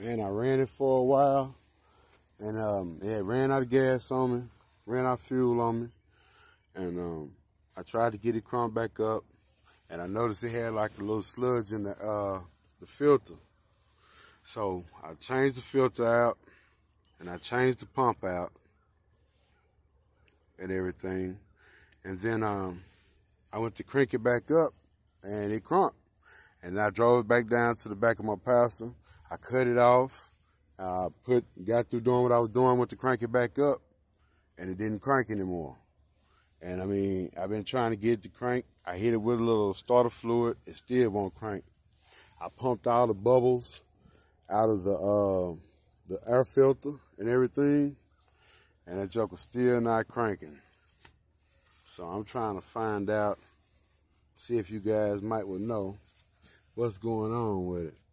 and I ran it for a while, and um, it ran out of gas on me, ran out of fuel on me, and um, I tried to get it cranked back up, and I noticed it had like a little sludge in the uh, the filter. So I changed the filter out, and I changed the pump out, and everything, and then um, I went to crank it back up, and it cranked. And I drove it back down to the back of my pastor. I cut it off. I put got through doing what I was doing, went to crank it back up, and it didn't crank anymore. And I mean, I've been trying to get it to crank. I hit it with a little starter fluid. It still won't crank. I pumped all the bubbles out of the uh, the air filter and everything, and that joker's still not cranking. So I'm trying to find out, see if you guys might would know what's going on with it.